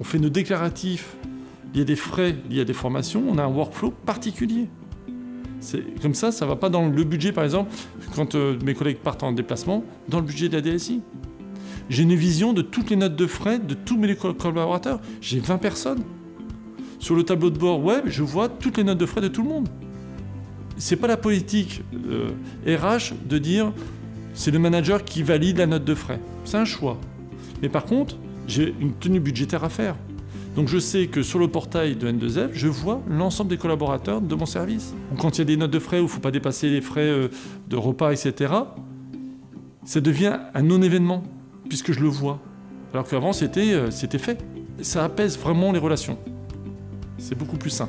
on fait nos déclaratifs liés à des frais liés à des formations, on a un workflow particulier. Comme ça, ça ne va pas dans le budget, par exemple, quand euh, mes collègues partent en déplacement, dans le budget de la DSI. J'ai une vision de toutes les notes de frais de tous mes collaborateurs. J'ai 20 personnes. Sur le tableau de bord web, je vois toutes les notes de frais de tout le monde. C'est pas la politique RH euh, de dire c'est le manager qui valide la note de frais. C'est un choix. Mais par contre, j'ai une tenue budgétaire à faire. Donc je sais que sur le portail de N2F, je vois l'ensemble des collaborateurs de mon service. Quand il y a des notes de frais où il ne faut pas dépasser les frais euh, de repas, etc., ça devient un non-événement, puisque je le vois. Alors qu'avant, c'était euh, fait. Ça apaise vraiment les relations. C'est beaucoup plus sain.